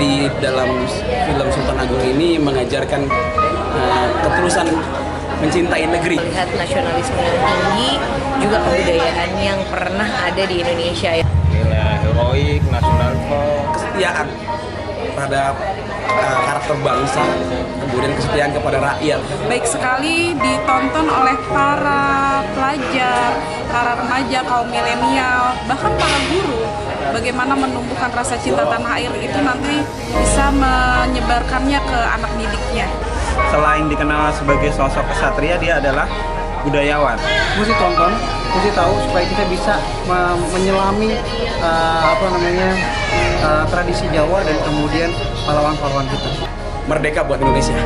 di dalam film Sultan Agung ini mengajarkan uh, ketulusan mencintai negeri. Melihat nasionalisme yang tinggi, juga kebudayaan yang pernah ada di Indonesia ya. Nilai heroik, nasionalisme, kesetiaan terhadap uh, karakter bangsa, kemudian kesetiaan kepada rakyat. Baik sekali ditonton oleh para pelajar, para remaja, kaum milenial, bahkan para guru. Bagaimana menumbuhkan rasa cinta tanah air itu nanti bisa menyebarkannya ke anak didiknya. Selain dikenal sebagai sosok kesatria, dia adalah budayawan. Mesti tonton, mesti tahu supaya kita bisa menyelami uh, apa namanya uh, tradisi Jawa dan kemudian pahlawan-pahlawan kita. Merdeka buat Indonesia.